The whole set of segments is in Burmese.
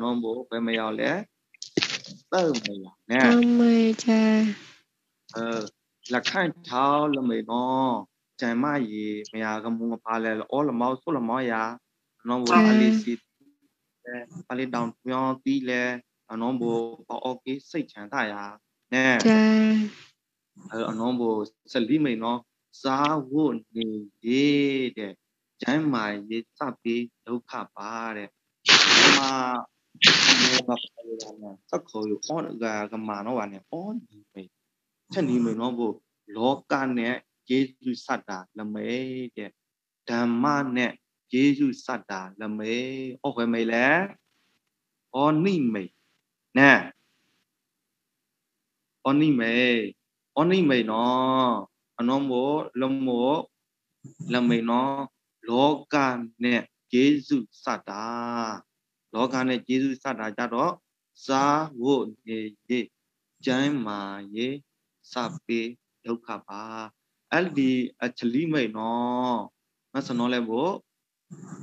နုံးဖို့ဘယ်မရောက်လဲတုံမရောက်နဲ့တုံမကျအဲလက်ခိုင်ထောင်းလမေနော်ကျန်မရေမရကမူမပါလဲလောလမောဆုလမောယာနုံးဖို့အလီစီအလီဒေါန်ပြောင်းပြီးလဲအနုံးဖို့အော်ကေစိတ်ချမ်းသာယာနဲ့အဲအနုံးဖို့စလီမေနော်စာဝုန်နေရေးတဲ့ကျမ်းမာရေးစပ်ပြီးဒုက္ခပါတဲ့ဒီမှာ ถ้าเขาอยู่อ้อนกากมาเนาะวันเนี่ยอ้อนดีไปฉันนี่ไม่เนาะบ่လောကနဲ့ဂျေဇုစတ်တာလမဲတဲ့ဓမ္မနဲ့ဂျေဇုစတ်တာလမဲဟုတ်ခွဲမေလဲဩနိမေနဲဩနိမေဩနိမေနော်အနောမောလမောလမေနော်လောကနဲ့ဂျေဇုစတ်တာ လောကနဲ့ယေစုစတာကြတော့ဇာဝုနေရေကျမ်းမာရေစပေဒုက္ခပါအဲ့ဒီအချလီမိတ်နော်မဆနောလဲဘော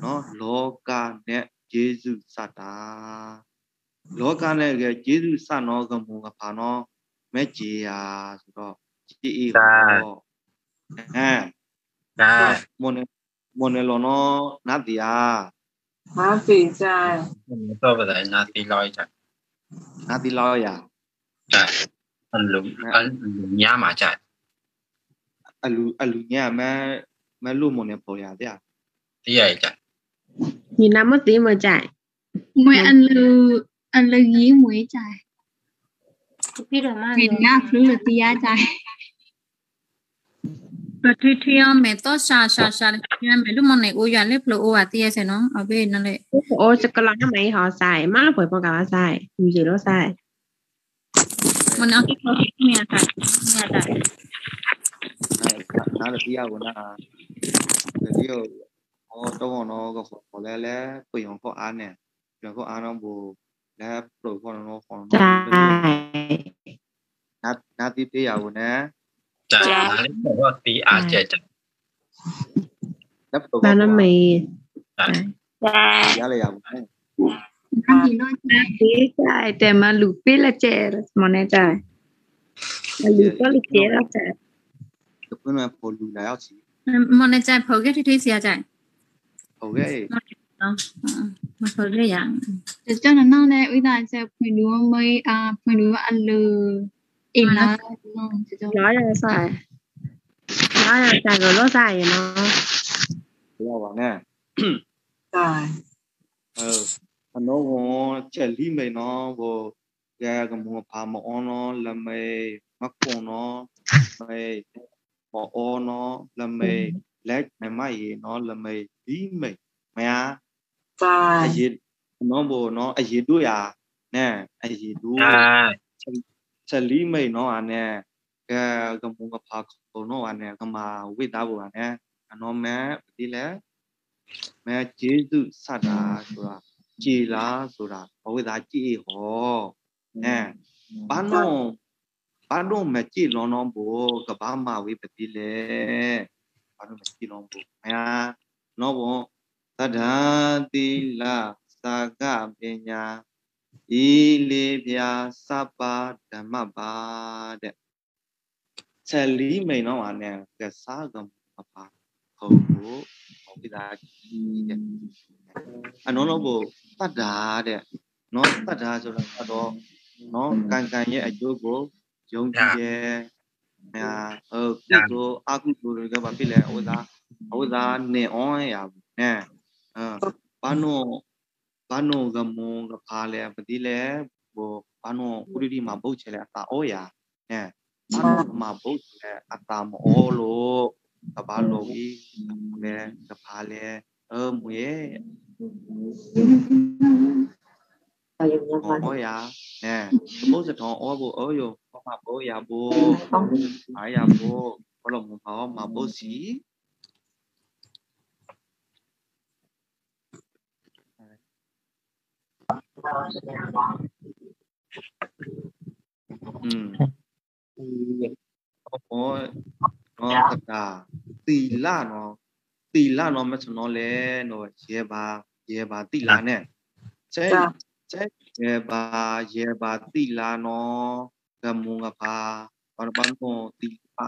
နော်လောကနဲ့ယေစုစတာလောကနဲ့ကယေစုစနောကမူကပါနော်မဲ့ကြေယာဆိုတော့ကြေအေဟောအဲได้မွန်မွန်လောနောနတ်တီယာ Happy trai. Tôi vừa thấy Nati Loi chạy. Nati Loi à? Chạy. Anh lùng, anh lùng nhà mà chạy. Anh à, lùng, anh à, lùng nhà mà mà luôn một nhà bồi à thế à? Thế vậy chạy. Nhìn năm mất tí mà chạy. Mới anh lù, anh lù gì mới chạy. Biết rồi mà. Việt tia chạy. Patricia to sa sa sa ya me lu mone o ya le plo o a ti ese no a be na le o se kala mai ho sai ma poi po kala sai mi je lo sai mone ki ko mi ata mi ata na le pia bona le dio o to no ko ko le le pu yon ko a ne yon ko a no bu le plo ko no ko no นะนะที่พี่อยากนะ แต่เ,띠아재 자. 나는 매. 자. 자. ก็มีน้อยนะใช่แต่มาลูปีละเจรมอนใจมาลูก็ลิเจรละเจเพื่นมาพอลูแล้วสิมอนใจพอแค่ที่ที่เสียใจพอแค่มาพอได้อย่างจต่เจ้าหน้าเนี่ยวิธีจะพูดว่าไม่อ่าพูดว่าอันเลย im lặng nói là sai nói là sai rồi nó sai nó lâu vào nè sai ờ nó vô chả lý mày nó vô ra cái mua phà mà on nó là mày mắc con nó mày bỏ on nó là mày lát mày mày nó là mày lý mày mày à sai nó vô nó ai gì đuôi à? Nè ai gì đuôi. À. မိန်နော်အာနဲ့ကဲကမောကဖာခေါနော်အာနဲ့ကမာဝိတာဘောအာနဲ့အနောမဲဒီလေမဲဂျေစုစတာဆိုတာကြည်လားဆိုတာဘဝသားကြည်ဟောအဲဘာနောဘာနောမကြည်လောနောဘောကဘာမဝိပတိလေဘာနောမကြည်လောဘောမယာနောဘောသ ဒ္ဓါတိလသာကပညာဤလေးပြာစပ္ပါဓမ္မပါတဲ့ဆက်လီမိန်တော့ဟာနဲ့ကစားကမပါဟုတ်ဘူးဘဝသားကြည်တဲ့အနောနောကိုတတ်တာတဲ့နော်တတ်တာဆိုတာတော့နော်ကံကံရဲ့အကျိုးကိုယုံကြည်ရဲ့ညာဟုတ်ကုသိုလ်အကုသိုလ်တွေကဘာဖြစ်လဲဟိုသာဟိုသာနေအောင်ရဘူးနဲ့အဲဘာနောဘာနောကမုံကဖာလဲပတိလဲဟိုဘာနောဥရိတိမှာပုတ်ချဲလဲအတာဩရာနဲ့ဘာနောမှာပုတ်ချဲလဲအတာမဩလို့ကဘာလို့ bano gamo gapale badile bo bano uriri ma bouchele ata oya eh bano ma bouchele ata mo olo kabalo gi ne gapale e muye oya eh bo se ton o bo oyo ma bo ya bo ya bo ဘလုံးမှာမပုတ်စီ နော်ကမုံကပါဘာပန်ကိုတိပါ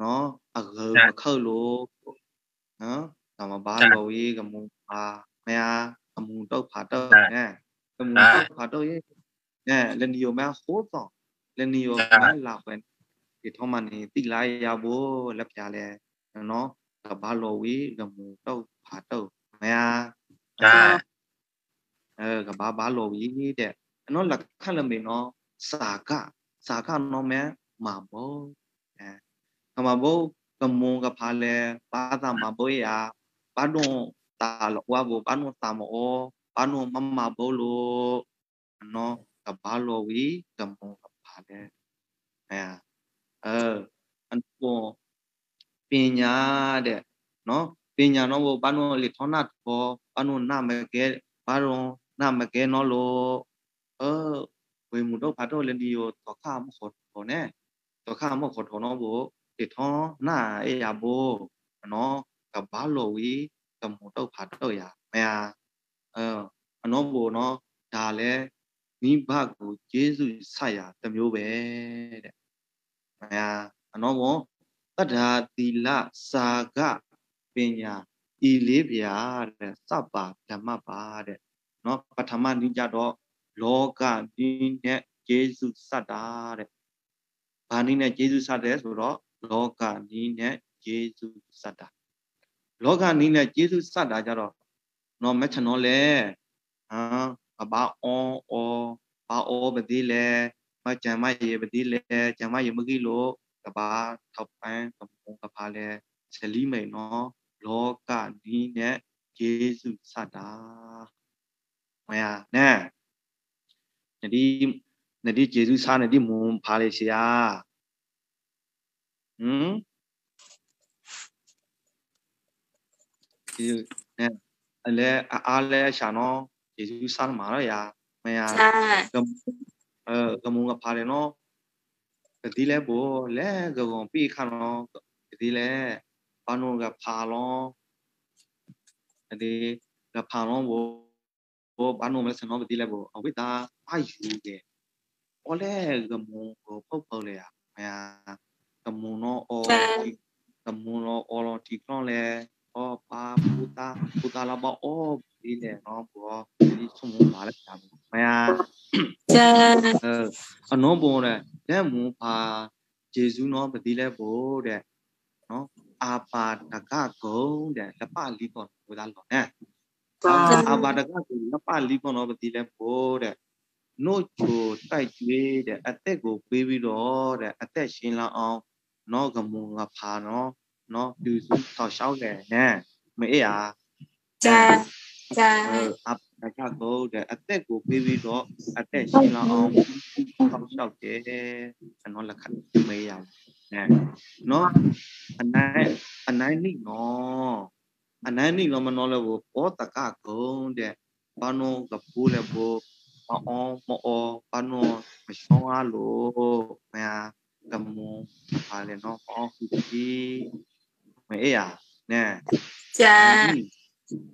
နော်အဂေခေလို့နော်ကမဘာလို့ရေကမုံပါမယာကမုံတော့ဖာတော့နဲကမုံတော့ဖာတော့ရေနဲလနီယိုမဟိုးတော့လနီယိုမလာပဲဒီထောမနေတိလာရ ဖို့လက်ပြလဲနော်ကဘာလို့ဝေကမုံတော့ဖာတော့မယာใช่အဲကဘာဘာလို့ဝေတဲ့အနော်လက်ခက်လမေနော်စာကစာကနော်မဲမာဘောအဲကမဘောကမုံကဖာလဲပါတာမဘောရဘာဒွန်တာလောဝါဘောဘာနုတာမောဘာနုမမဘောလို့နော်က ဘာလို့ဝေကမုံကဖာလဲအဲအဲအန်ပေါ်ပညာတဲ့နော်ပညာတော့ဘောဘာနုလေထောနာဘောဘာနုနာမကဲဘာရောနာမကဲနော်လို့เออဝေမှုတော့ဘာတော့လင်းဒီယောတော့ခါမခေါ်တော့ ਨੇ တော့ခါမခေါ်တော့နော်ဘောတိထောနာအေရဘောနော်ကဘာလို့ဝေကမှုတော့ဘာတော့ရမယာเออ အနောဘောနော်ဒါလဲမိဘကိုကျေးဇူးဆက်ရတမျိုးပဲတဲ့မယာအနောဘောတတ္ထာသီလစာကပညာဤလေးပြာတဲ့စပ်ပါဓမ္မပါတဲ့နော်ပထမနိကြတော့လောကဒီနဲ့ကျေးဇူးစတ်တာတဲ့ဘာနည်းနဲ့ကျေးဇူးစတ်တယ်ဆိုတော့လောကနီးနဲ့ကျေးဇူးစတ်တာလောကနီးနဲ့ကျေးဇူးစတ်တာကြတော့ နော်မချနော်လေဟမ်အဘာအောအောဘာအောပတိလေမကြံမရေပတိလေကြံမရေမကြီးလို့ကဘာထောက်ပန်းကပုံကဘာလေဇလီမိန်နော်လောကနီးနဲ့ကျေးဇူးစတ်တာမယာနဲ့နဒီနဒီကျေးဇူးစားနဒီမွန်ဖာလေဆရာဟမ်ဒီနဲ့ အလဲအားလဲရှာနော်ကျေးဇူးစားမှာတော့ရာမယာจ้าကမအဲကမုံကဖာတယ်နော်ဒီလဲဘောလဲကကုံပြီးခါနော်ဒီလဲဘာနုကဖာလောဒီကဖာလောဘောဘောဘာနုမလဲစနော်ဒီလဲဘောအဝိတာအာယူတဲ့ဩလဲကမုံကိုပုတ်ပုတ်လေရမယာကမုံနော်ဩကမုံနော်ဩလောတီကောလဲ 哦，巴布达布达拉巴哦，你嘞，喏，不，你出门哪来干？没呀？在。呃，啊，喏不嘞，那木巴耶稣喏不滴嘞不嘞，喏，阿巴达嘎贡嘞，那巴里贡布达罗嘞。အာဘာဒကကိုနပလီကောနော်ပတိလဲဖို့တဲ့နို့ချိုတိုက်ကျွေးတဲ့အသက်ကိုပေးပြီးတော့တဲ့အသက်ရှင်လာအောင်နော်ကမုံငါဖာနော် နော်လူစုတော်ရှောက်တယ်နဲ့မေးရကြာကြာအကြောက်ကိုတဲ့အသက်ကိုပေးပြီးတော့အသက်ရှင်လာအောင်ထောက်လျှောက်တယ်ကျွန်တော်လက်ခံမေးရအောင်နဲ့နော်အနိုင်အနိုင်နိနော်အနိုင်နိလောမနောလောဘောတကကုံတဲ့ဘာနောကပူလေဘောမအောင်မအောဘာနောမရှောင်းအားလို့မယာကမုံပါလေနော်အော်ဒီ မေးရနဲจ้า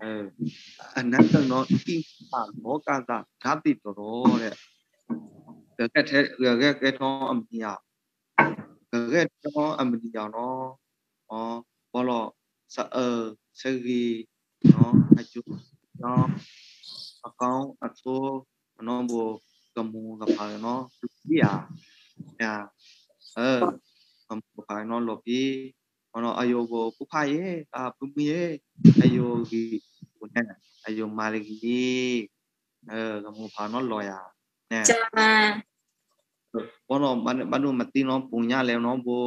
အဲအနတ္တနောတိပါလောကကဓာတိတော်တဲ့ကဲကဲကဲကဲထောအမီယာကဲထောအမီယာနော်အော်ဘောလောစအစရီနော်အကျုနော်အကောင်အသောနော်ဘောကမုံကပါနော်ဒီယာညာအဲကမ္ဘာ နော်လောပြီနော်အယောကိုပုဖာရဲ့အာပုမီရဲ့အယောကြီးကိုနဲ့အယောမာလကြီးအဲကမ္ဘာနော်လောယာနဲ့จ้าဘောနော်ဘာဘာလို့မသိနော်ပုံညာလဲနော်ဘော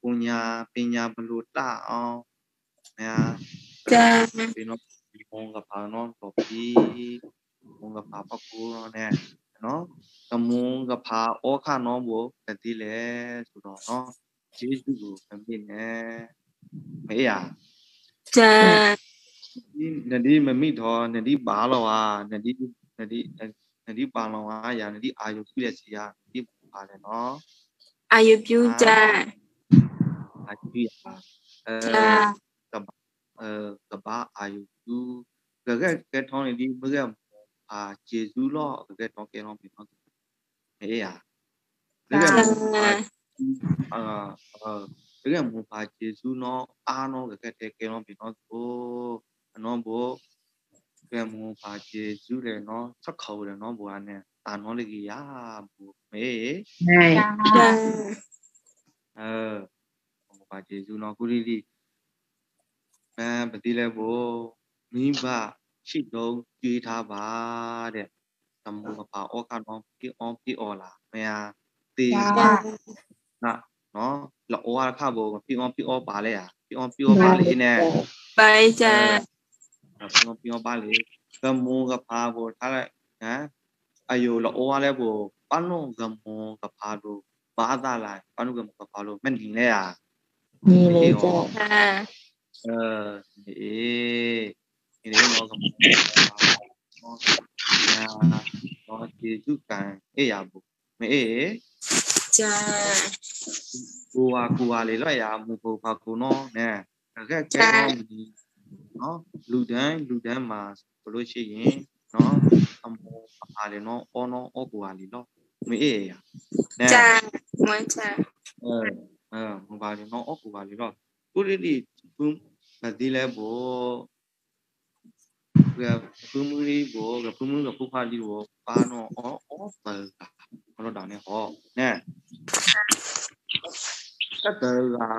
ပုံညာပညာဘလို့တအောင် ယေရှုကိုမမေ့နဲ့မေ့ရကျန်ဒီနဒီမမိတော့နဒီပါလောဟာနဒီနဒီနဒီပါလောဟာယာနဒီအာယုပြုတဲ့စီယာဒီပါတယ်နော်အာယုပြုကြအာယုပြုအဲကဘာအဲကဘာအာယုပြုကကကထောင်းနေဒီဘကအာဂျေဇူးလောကကထောင်းကဲတော့ပြန်တော့မေးရဒါက အာအာတကယ်မပါကျေစုနော်အားနော်တကယ်တဲ့ကဲတော့ပြီနော်ဟိုအနော်ဘောကဲမပါကျေစုလေနော်ဆက်ခေါ်တယ်နော်ဘောနဲ့တာနော်လေကြီးရဘောမေး Này. cha အဲဘာကျေစုနော်ကုရီလီအဲပတိလဲဘောမိဘရှိတော့ကြွေးထားပါတဲ့သမုကပါဩကနော်ပြအောင်ပြအော်လာမယာတေ cha နာနော်လောဩရခဘောပြအောင်ပြအော်ပါလဲရပြအောင်ပြအော်ပါလေနဲ့ bai cha ပြအောင်ပြအော်ပါလေသမုကပါဘောထားလိုက်ဟမ်အယိုလောဩရလဲဘောပန်းလုံးကမောကပါတို့ဘာသာလိုက်ပန်းလုံးကမောကပါလို့မနေလဲရ Nhìn lấy cha. cha အဲအေးဒီလေးတော့ကနော်ညာတော့ကျေစုကံအေးရဘူးမအေး cha ကိုဟာကိုဟာလေတော့ရမူဖို့ပါကိုနော်နဲတကယ်ကဲတော့ဒီနော်လူတန်းလူတန်းမှာဘလို့ရှိရင်နော်အမောအားလေနော်အော်နော်အော်ကိုဟာလေတော့မအေးရနဲ cha moi cha အဲအဲမပါလေနော်အော်ကိုဟာလေတော့ကိုရီဒီဘုံမဒီလဲဘောကဘုံမူရီဘောကဘုံမူကဖူဖာလီဘောပါနော်အော်အော်ပါဘာ လို့တောင်းနေဟောနဲစက်တရာ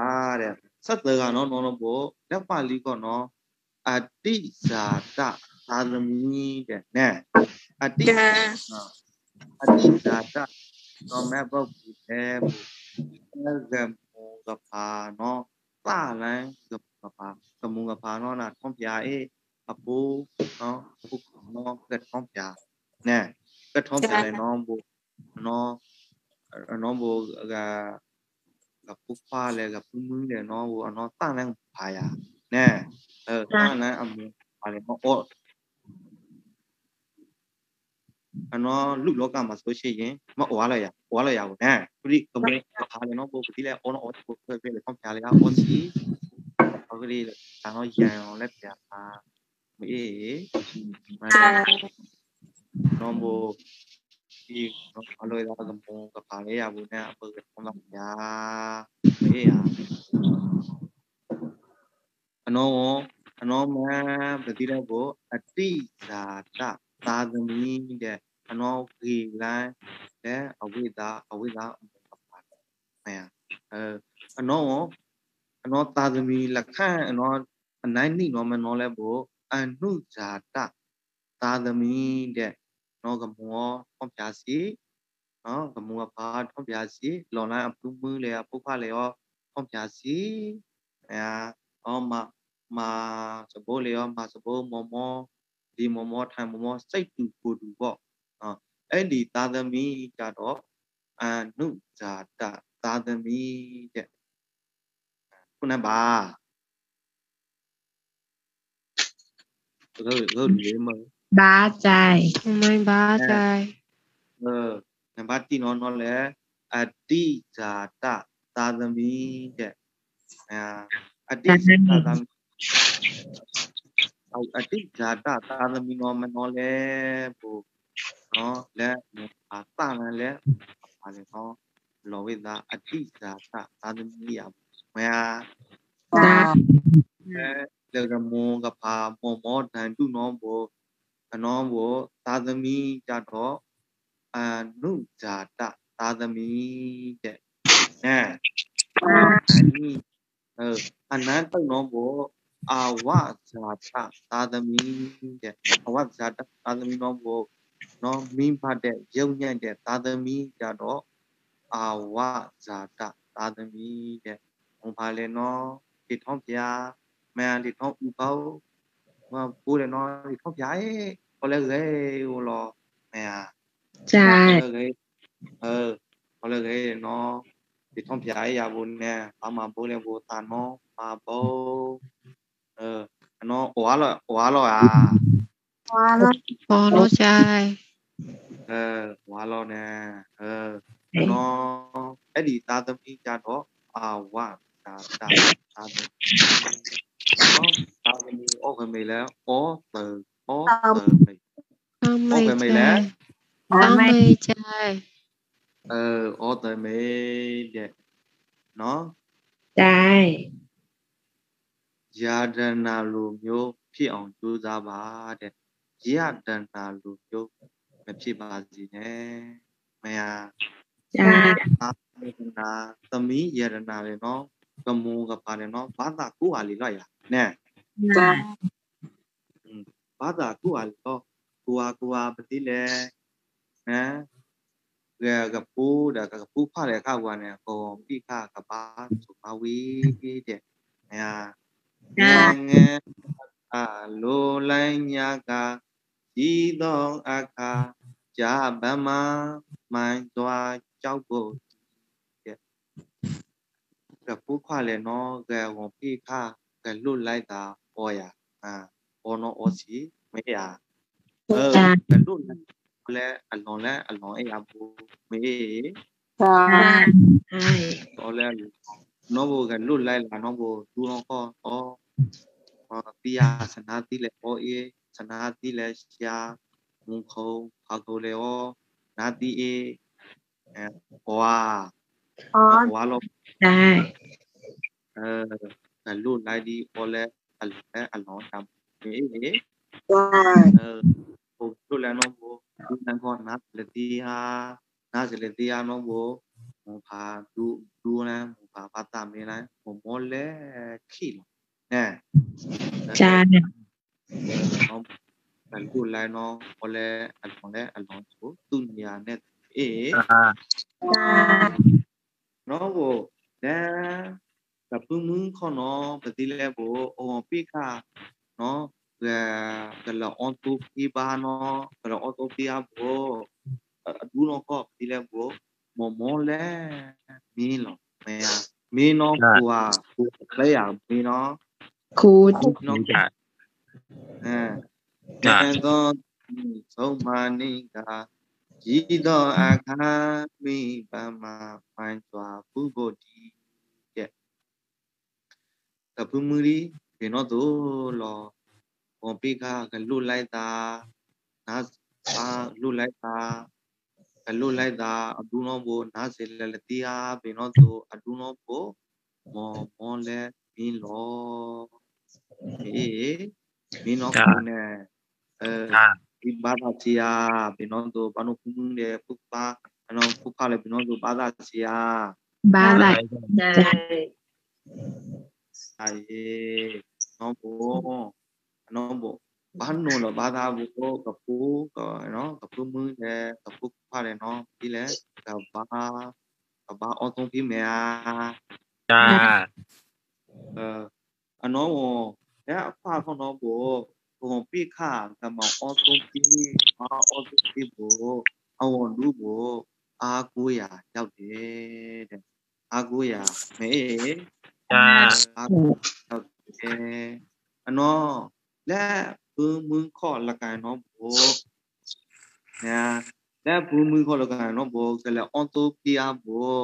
တဲ့စက်တရာနော်နော်နော်ဘောလက်ပါလီကောနော်အတိဇာတသာသမီတဲ့နဲအတိ cha အတိဇာတတော့မဲ့ဘောဘူးတဲ့ဘူးကမောကပါနော်ပါလန်ကပါကမောကပါနော်နာထုံးပြအေးအပူနော်ပုနော်ကထုံးပြနဲကထုံးပြလေနော်ဘူး နော်နော်ဘူးကကပုဖာလေကပုမှုလေနော်ဘူးနော်တန်လန်ပါရနဲအဲတန်လန်အမှုပါလေနော်အော်အနော်လူလောကမှာဆိုရှင်ရင်မဩဝါလာရဩဝါလာရဘူးနဲခုဒီကမေခါလေနော်ဘူးဒီလေအော်နော်အော်ဘူးဖဲဖဲလေထုံးပြလေအော်စီဟောကလေးဒါတော့ရန်အောင်လက်ပြပါမေး cha နော်ဘဒီနော်အလိုရကမောကပါလေရဘူးနဲ့အပုတ် ထုံးတော့ညာမေးရအနော်အနော်မပတိတော့ကိုအတိဇာတသာသမီတဲ့အနော်ဂီလန်တဲ့အဝိဒါအဝိဒါအမောကပါမေးအဲအနော်အနော်သာသမီလက်ခန့်အနော်အနိုင်နိ နော်ကမောထွန်ပြာစီနော်ကမောဘာထွန်ပြာစီလွန်လိုင်းအပူးမူးလေပုဖလေရောထွန်ပြာစီအဲအောမမစဘိုးလေရောမစဘိုးမောမောဒီမောမောထိုင်မောမောစိတ်တူကိုတူပေါ့နော်အဲ့ဒီသာသမီကြတော့အနုဇာတသာသမီတဲ့ခုနပါတို့တို့လေးမဟုတ် 1နော်နော်လဲအတိဇာတသာသမီတဲ့အာအတိဇာတသာသမီအော်အတိဇာတသာသမီနော်မနော်လဲဘူနော်လဲအာတာလန်လဲပါလေနော်လောဝိတာအတိဇာတသာသမီရမယာ Ba. အဲလေကမောကပါမောမောတန်တုနော်ဘော အနော်ဘောသာသမီကြတော့အနုဇာတသာသမီတဲ့အဲအနိအဲအနန္တနော်ဘောအာဝဇာတသာသမီတဲ့အဝဇာတသာသမီနော်ဘောနော်မိဖတ်တဲ့ယုံညံ့တဲ့သာသမီကြတော့အာဝဇာတသာသမီတဲ့ဟောပါလေနော်ဒီထောင်းပြမဲဒီထောင်းဥပေါမပူလေနော်ဒီထောင်းပြအေးဟောလေရေ 콜렉세요로 메아 자 어, 콜렉세 너 비통 피아이 야보네 아마 보레 보타노 마보 어, 너 오하로 오하로야 오하로 오하로 자이 어, 오하로네 어, 너 에디 다듬이 자도 아와 다다 다듬이 อ๋อตาเป็นมีโอ้กันไปแล้วโอ้เติร์ Ông. Ông mày mày lá. Ông mày trời. Ờ, ô tới mày đẹp. Nó. Trời. Gia đình nào luôn nhô, phi ông chú ra bà đẹp. Gia đình nào luôn nhô, mẹ phi bà gì nhé. Mẹ à. Dạ. Tâm ý gia đình nào để nó, cầm mù gặp bà để nó, bán ta cú à lý loại à. Nè. Dạ. ဘာသာကိုဟာတော့ကိုဟာကိုဟာပတိလေဟမ်ကဲကပူဒါကပူဖတဲ့ကောက်ကနေကောပိခကပါဆိုပါဝီတဲ့မယာจ้าငငယ်အလိုလိုင်းညာကဤသောအခါဂျာဗမမိုင်းသွားကြောက်ဖို့တဲ့ကပူခွာလေနော်ကဲဝန်ပိခကလွတ်လိုက်တာဟောရအာ ono osi me ya e perlu le alno le alno e abu me ta ai ole no bo kan lu lai la no bo tu no ko o ti ya sana ti le o e sana ti le sia mu kho pha ko le o na ti e o wa o wa lo dai เออแต่รุ่นไรดีโอและอันและอันน้องจำ ออใช่เออผมดูแลน้องโบดูนางก่อนนะเลตีฮะนาเลตีฮาน้องโบผมพาดูดูนะผมพาพาตามนี่นะผมมอลเล่ขี้เนี่ยจ้าเนี่ยน้องอันกูแลน้องมอเล่อันของเล่อันของโบตุนยาเนี่ยเอ๋น้องโบเนี่ยกับพึ่งมึงข้อน้องปฏิเลโบโอ้ปีค่ะ နော်ကလအွန်တူပီဘာနော်ကလအွန်တူပီအဘောအဒူနောကောဒီလေဘောမမောလဲမင်းလောမေယာမင်းနော်ကွာလဲရမင်းနော်ခုနော်အဲဒါတော့ဆုံးမနိကဤသောအခါမိပမပိုင်စွာပုဂ္ဂိုလ်တိကပမူရီ ဘေနောတောလောဝန်ပိကကလွတ်လိုက်တာနာအာလွတ်လိုက်တာကလွတ်လိုက်တာအဒူနောဘောနာစေလလတီယာဘေနောတူအဒူနောဘောမောမောလေမင်းလောအေးမင်းနောကုနေအဲจ้าဒီဘာသာစီယာဘေနောတူဘာနုကုမှု နော်ဘို့နော်ဘို့ဘာနိုလဘာသာကိုကပူကနော်ကပူမူနဲ့ကပူဖားတယ်နော်ဒီလေကဘာဘာအော်တုံးပြီးမယ်အာအဲအနော်ဘို့အဲအဖာခေါနော်ဘို့ဘုံပိခာကမအော်တုံးပြီးအော်တုံးပြီးဘို့အဝန်လူဘို့အာ900ရောက်တယ်တဲ့အာ900မေအာ900 အနော်လက်ဘူးမွန်းခေါ်လကန်နော်ဘောညာလက်ဘူးမွန်းခေါ်လကန်နော်ဘောကလည်းအွန်တိုပီယာဘော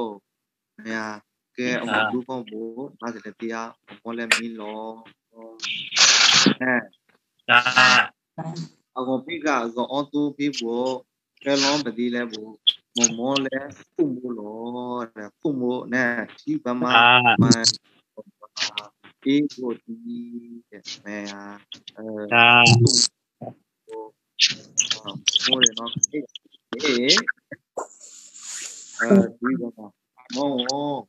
ညာကဲအမဘူးကောဘောဒါကလည်းပီယာဘောလည်းမင်းလောအဲဒါအကောပိကအကောအွန်တိုပီဘောကဲလုံးပတိလဲဘောမမောလဲခုမိုးလောတဲ့ခုမိုးနဲ့ဒီဗမာမန် it would be yes, man. Uh, ah. um, more than off. Hey, hey. Uh, do you know? Oh,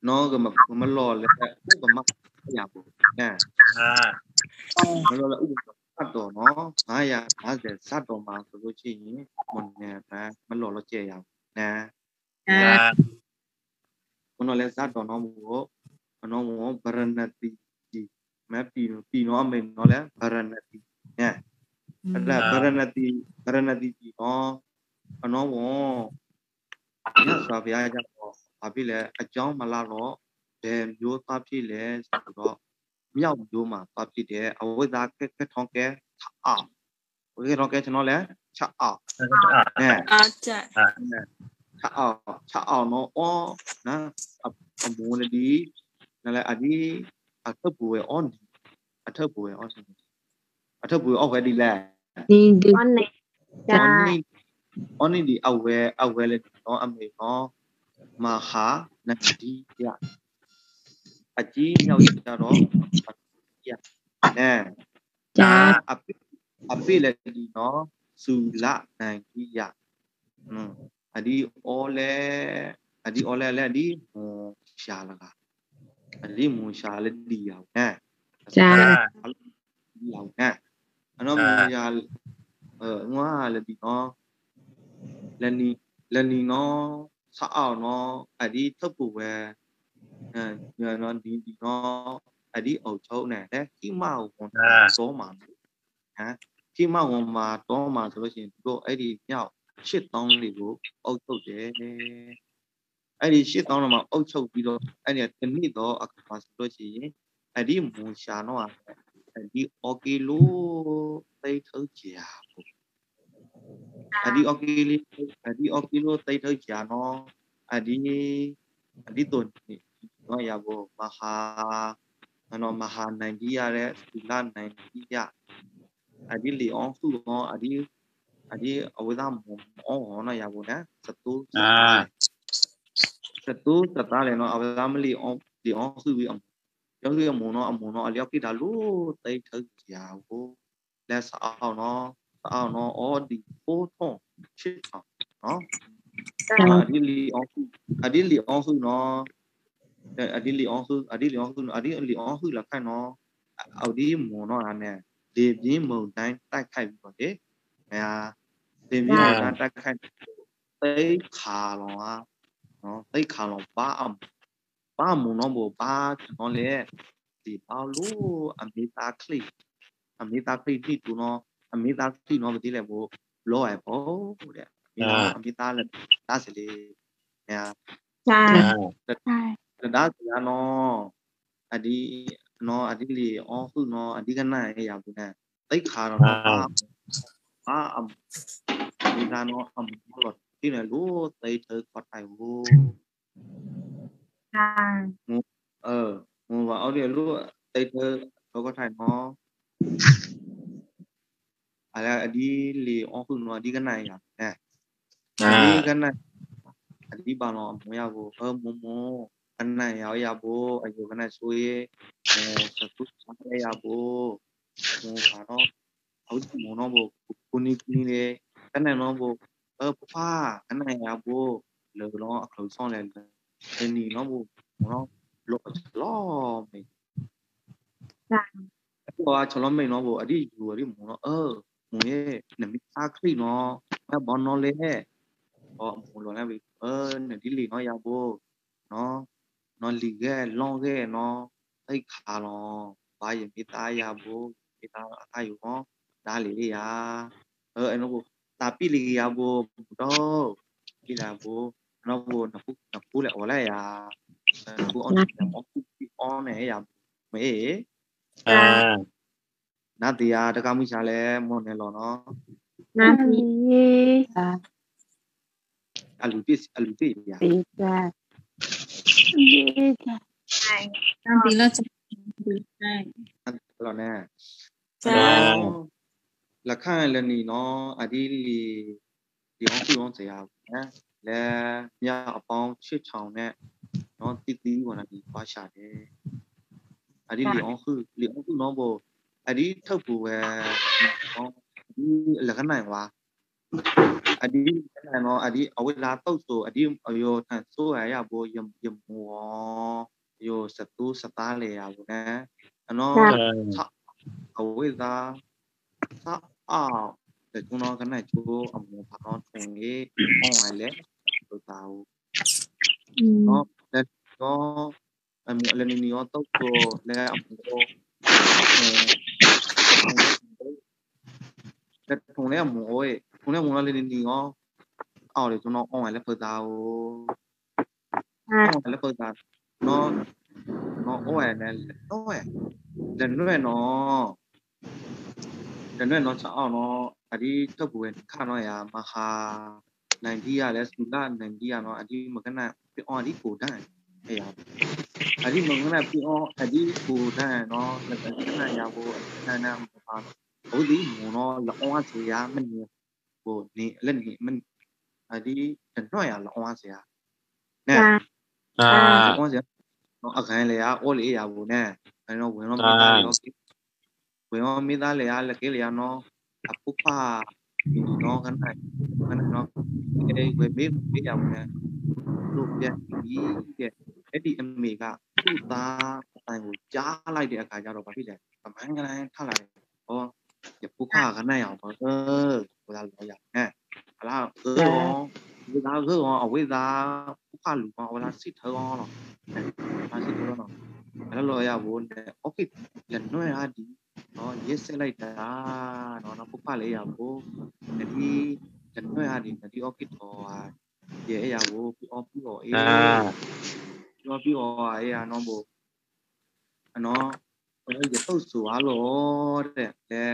nó gần mặt mắt lò lên gần mắt nhà bố nè nó là ung sát đồ nó à ya à để sát đồ mà tôi chỉ một nè nè mắt lò nó chè nhà nè nó là sát đồ nó bố နော်မောဗရဏတိဒီမက်ပီပီနော်အမေနော်လဲဗရဏတိညအဲ့ဒါဗရဏတိဗရဏတိဒီနော်အနော်ဝောညဆိုဗျာကြောင့်ဘာဖြစ်လဲအကြောင်းမလားတော့ဘယ်မျိုးသွားဖြစ်လဲဆိုတော့မြောက်မျိုးမှာသွားဖြစ်တယ်အဝိဇ္ဇာကက်ကထောင်းကဲအောင်ဝိဇ္ဇာတော့ကဲကျွန်တော်လဲချက်အောင်ညအာချက်ချက်အောင်ချက်အောင်နော်အော်နော်အမိုးလေး နော်လေအဒီအထပ်ဘူဝဲ on အထပ်ဘူဝဲ on အထပ်ဘူဝဲ off ပဲဒီလဲဒီဒီ con này အွန် cha နီအွန်နီဒီအဝဲအဝဲလေနော်အမေနော်မဟာနတိယအကြီးမြောက်ကြတော့ယနဲဂျာအပိအပိလေဒီနော်စုလနိုင်ကြီးယอืมအဒီအောလေအဒီအောလေလေဒီမွန်ရှာလာက diam kan. Cha. Diam kan. Ano munsyal eh ngwa le di no. Le ni le ni no sa aw no a di thop pu we. Eh ya no di di no a di au chou na le ki ma won so ma. Ha. Ki ma won ma to ma so lo shin tu do ai di nyao 7000 li ko au chou de. အဲ့ဒီမြောက်ရှစ်တောင်းလေးကိုအုတ်ထုတ်တယ်အဲ့ဒီရှစ်တောင်းတော့မှအုတ်ချုပ်ပြီးတော့အဲ့ဒီတနည်းတော့အခါဆိုလို့ရှိရင်အဲ့ဒီမူရှာတော့အဲ့ဒီအော်ကီလိုသိထုတ်ကြဘူး adi okili adi okilo tai thai cha no adi adi ton ni no ya bo maha no maha nai ji ya de sila nai ji ya adi li on su no adi adi awada mo on no ya bo na satu อ่า satu sata le no awada mli on li on su bi on ယောဂီအမုံတော့အမုံတော့အလျောက်ကိတာလို့တိတ်ထုတ်ကြ ဘူးလက်စအောင်နော်စအောင်နော်အော်ဒီပိုးထုံးချစ်အောင်နော်အဒီလီအောင်စုအဒီလီအောင်စုနော်အဒီလီအောင်စုအဒီလီအောင်စုအဒီလီအောင်စုလာခိုင်နော်အော်ဒီမုံတော့အဲ့နဲ့ဒီပြင်းမုံတိုင်းတိုက်ခိုက်ပြီးတော့လေအဲဒီပြင်းမုံ တိုင်းတိုက်ခိုက်တိတ်ခါလောอ่ะနော်တိတ်ခါလောပါအောင်ပါမုံတော့ဘောပါကျွန်တော်လေဒီပါလို့အမေတာခလီအမေတာခလီတိတူနော်အမေတာခလီနော်မသိလဲဘောလောရပေါ့တဲ့အမေတာအမေတာလည်းတားစလေညာ cha ใช่ ဒါစရာနော်အဒီနော်အဒီလီအော်ခုနော်အဒီကနိုင်ရဘူးနဲ့တိတ်ခါတော့ပါပါအမေတာနော်အမေလို့ khi là lúa tây tự có tài vô? À. Mù ờ mù và ở đây lúa tây tự có tài nó à là đi lì ông phương nó đi cái à. này à nè. Đi cái này. Đi bà nó mua nhà vô. Ờ, Ơ mua mua cái này áo nhà vô. Anh vô cái này xuôi sản xuất ở nhà vô. Mua bà nó ở mua nó vô. Kuni kuni le cái này nó vô. 呃，不怕，俺那也不，那个啷口上来了，那你啷不，啷落落没？那，我从来没啷不，阿弟有阿弟木啷，呃，木耶，那没啥可以啷，那帮啷嘞，哦，木啷那边，呃，那弟哩啷也不，啷，啷哩个啷个啷，哎卡啷，把也没打也不，没打打有啷，打哩呀，呃，哎啷不。Ge no ai kha lo ba ye mi ta ya bo mi ta a yu no da li li ya ơ ai no bo ta pi li ya bo do pi la bo no bo na pu na pu le o la ya กูอ อนเนี่ยมอกูออนเนี่ยရမေ อ่า နာတရားတကမိချာလဲမော်နေလောနော် na pi အလူပစ်အလူတိရ pi cha တန်တီလို့ချက်ဒီတိုင်း လောနဲ့ cha လခန့်လည်းနီနော်အဒီလီဒီအောင်စုအောင်စရာနော်လဲမြအပေါင်းချစ်ချောင်နဲ့နော်တီတီဘောနာဒီပါရှာတယ်အဒီလီအောင်စုလီအောင်စုနော်ဘောအဒီထုတ်ဖို့ပဲနော်ဒီလခနိုင်ဝါအဒီနိုင်နော်အဒီအဝိလာတုတ်ဆိုအဒီအယောထန်ဆိုရရဘောယမ်ယမ်မောယောစတူစတာလေရဘူးနဲ့အနော် อ่า အဝိ sao để chúng nó cái này chú ông muốn phát con thành cái ông ngoài lẽ tôi tạo nó nên có em muốn lên đi nó tốt cho nên ông cô để thằng này ông ơi. Thằng này muốn lên đi nó ờ, à để chúng nó ông ngoài lẽ tôi tạo ông ngoài lẽ tôi tạo nó nó ôi này ôi lần nữa nó. နဲ့တော့ချောင်းတော့အဒီတော့ဘဝင်ခါတော့ရမဟာ90ရလဲစူလာ90ရတော့အဒီမကနပြောင်းအဒီကိုတန်းအဲ့ရအဒီမကနပြောင်းအဒီကိုတန်းတော့လက်ကနရဖို့အနန္တမပါဘူးဒီမနောလောအဆရာမနေဟိုနေလက်နေမအဒီတော့ရလောအဆရာနဲ့အာလောအဆရာတော့အခိုင်လေရအော်လေရဘူးနဲ့အဲ့တော့ဝင်တော့မပါတော့ ဝင်တော့မိသားလေရလက်ကလေးရနော်အပုဖာဒီနော်ကန်နိုင်ကန်နော်အဲဝေဘေးဘေးရဘူးနဲလို့ပြန်ပြီးတဲ့အဲ့ဒီအမေကသူ့သားအတိုင်းကိုကြားလိုက်တဲ့အခါကျတော့ဘာဖြစ်လဲအမှန်ကလည်းထလာတယ်ဟော อย่าพูดข้ากันได้เอาเออเวลาเราอยากแน่เวลาเออเวลาเออเอาเวลาพูดข้าหรือ နော်ရစ်စစ်လိုက်တာနော်နော်ပုပ္ပလေးရကိုဒီကျွန်တော်ဟာဒီဒီ orchid တော်ဟာရဲ့အရာကိုပြောပြီးတော့အေးပြောပြီးတော့အေးရနော်ဘို့အနော်ဘယ်ရတော့ဆိုအားလို့တဲ့အဲ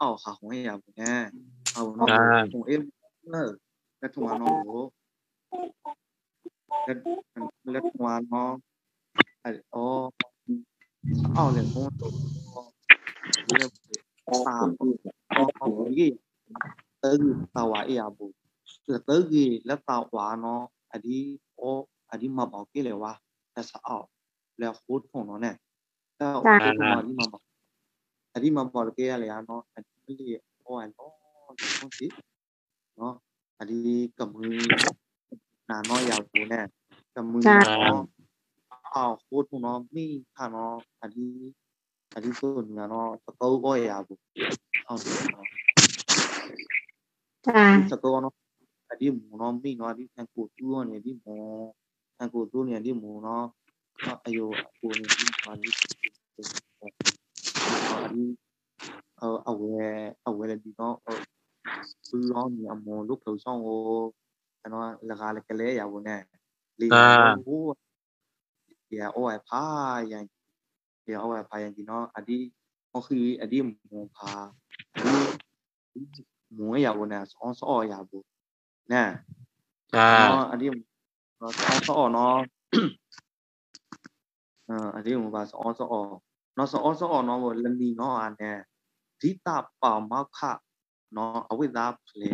အောက်ဟာဝင်ရဘူးနဲ့ဟောနော်ဘုံအေးလက်ထွာနော်ဘို့လက်လက်ထွာနော်အော်အောက်လည်းဘုံတော့ တယ်နော်จ้าတကောနော်အဒီမနော်မိနော်အဒီအကိုတူးနေဒီမောအကိုတူးနေဒီမောနော်အယောအကိုနေဒီပါလိအဒီအဝဲအဝဲဒီတော့သူရောညမောလုကဆောင်ကိုကျွန်တော်လကားလကလေးရဘူးနဲ့လီဟို ရအော်ဖာယန်ရအော်ဖာယန်ဒီနော်အဒီဟိုခီအဒီမောဖာဒီမောရဘူးနဲ့ဆောင်းဆောရဘူးနဲ့อ่าနော်အဒီနော်ဆောင်းဆောနော်အဒီမောပါဆောင်းဆောနော်ဆောင်းဆောနော်လနီနော်အာနဲ့ဒီတာပါမခနော် Yahowa Payandino Adi Oki Adi Mupa Muyabunas also Yabu. Nah, Adi also no. Adi Mubas also all. Not so also all no Lendi no and Dita Pamaka no away that play.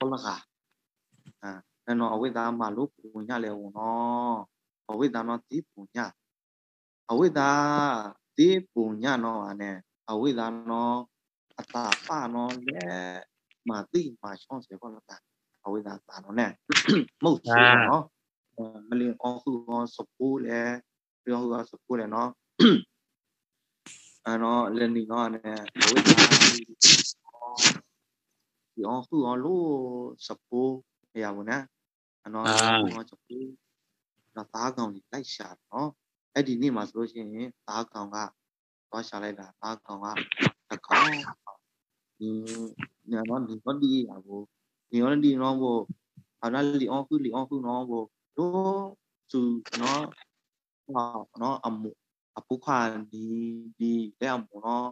Polaka. Ah, and no away that Maluku Yale no. Away that not deep Yale. အဝိဒါတေပုညနောဟာနဲ့အဝိဒါနောအတာပနောလက်မာတိမာရှောင်းစေကောလတာအဝိဒါတာနောနဲ့မဟုတ်ဆိုနော်မလင်အောင်စုဟောစပိုးလေပြောဟောစပိုးလေနော်အနော်လန်နီနောနဲ့အဝိဒါဒီအောင်စုဟောလို့စပိုးရပါဘူးနော်အနော်စပိုးတော့သားကောင်ကြီးလိုက်ရှာနော် အဲ့ဒီနေ့မှာဆိုလို့ရှိရင်သားကောင်ကသွားရှာလိုက်တာသားကောင်ကတကောင်ဒီညာတော့ဒီတော့ဒီရဘူးဒီတော့ဒီတော့ဘောအနာလီအောင်ခုလီအောင်ခုနော်ဘောတို့သူနော်ဟောနော်အမှုအပုခါဒီဒီတဲ့အမှုနော်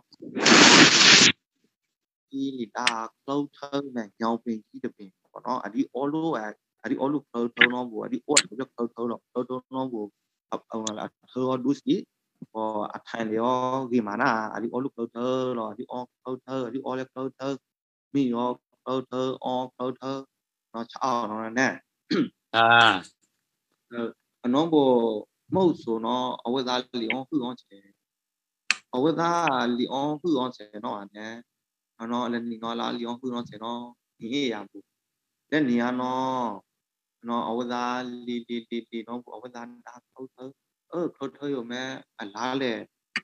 ဒီလီတာကလောထနဲ့ညောင်ပင်ကြီးတပင်ပေါ့နော်အဒီအော်လိုအဒီအော်လိုကလောထနော်ဘောအဒီအော်လိုကလောထနော်လောထနော်ဘော အအလာထောဒုစီဟောအထိုင်လေရောဒီမှာနာအဒီအော်လိုကလောထလောအဒီအော်ကလောထအဒီအော်လေကလောထမိရောကလောထအော်ကလောထနော်ချောင်းနော်နဲ့อ่าအနောဘောမဟုတ်ဆိုတော့အဝိသားလီအောင်ခုအောင်ချေအဝိသားလီအောင်ခုအောင်ချေတော့အ နေအနောလည်းနီနော်လာလီအောင်ခုအောင်ချေတော့ဒီရရဘူးတဲ့နေရနော်နော်အဝိသားလီလီလီလီနော်အဝိသားဒါထုတ်ထုတ်เออထုတ်ထုတ်ရမယ်အလားလေ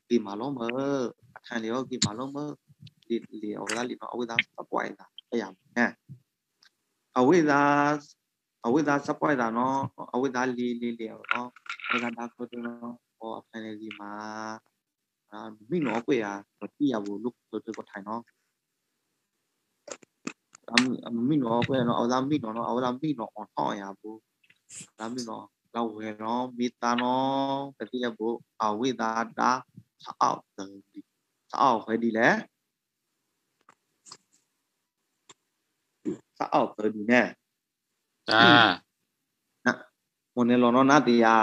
ဒီမလုံးမအထန်လျောဒီမလုံးမဒီလီအဝိသားလီနော်အဝိသားစပွိုင်တာအဲ့ရမယ်အဝိသား အဝိဒါစပွိုက်တာနော်အဝိဒါလီလီလီနော်အဝိဒါဒါကိုတော့ဟောအဖန်လေးဒီမှာအာမိနော်ကိုရတိရဘူးလုတို့တို့ကိုထိုင်နော် အမမိနော်ကိုရနော်အဝဒါမိနော်နော်အဝဒါမိနော်အောင်ထောင်းရဘူးဒါမိနော်လောက်ဝယ်နော်မိတာနော်တတိယဘူးအဝိဒါဒါဆောက်တယ်ဒီဆောက်ခဲဒီလေဆောက်တယ်ဒီနဲ့ อ่า မနေလောနော်နာတီယာ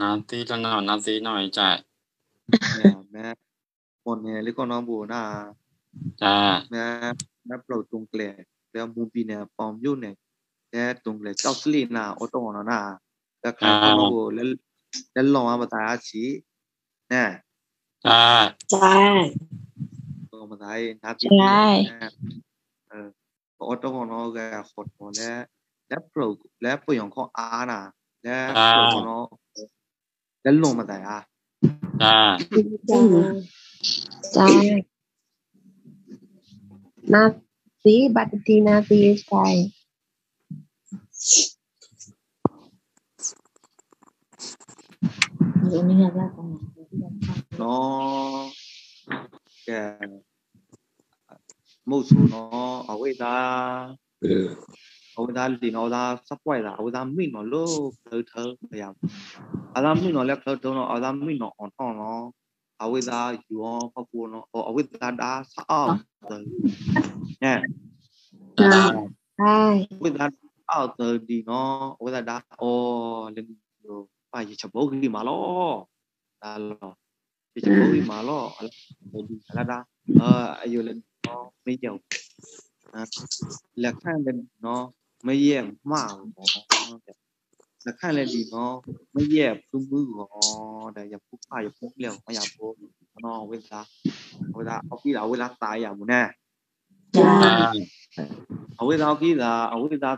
นาตีแล้วเนาะนาตีหน่อยจ่าย เนี่ยแม่ ပေါ်နေလေကောနော်ဘူနာ จ้า မဲနပ်ပလုတ်တုံကလေလေမူပီနေပေါင်မြို့နေအဲတုံကလေကြောက်စလီနာအော်တောနော်နာတခါကောနော်ဘူလဲလဲလောအမတာချီနဲ จ้า ใช่ naplotung kle le mumpi ne pom yu ne le tung le chao sli na oto na na ta kha ko le le long a ba ta chi ne อ่าใช่ตัวภาษาทับใช่เออโอตโกโนกะขดโนและและโปรและปยองของอานะและโปรโนและลงมาแต่อะอ่าใช่ အဝိဒါအောက်တယ်ဒီနော်အဝိဒါဒါအော်လေပါရချဘုတ်ကြီးမလောဒါလောရချဘုတ်ကြီးမလောအလားဒီလာဒါအယူလေနော်မေးကြောက်လက်ခံလေနော်မရဲ့မှားဘောလက်ခံလေဒီနော် nha bây giờ ở từ đi nó bây giờ đã ô lên phải chỉ bố đi mà lo đã lo chỉ bố đi mà lo đi là đã ờ ai lên nó mấy giờ là khang lên nó mấy giờ mà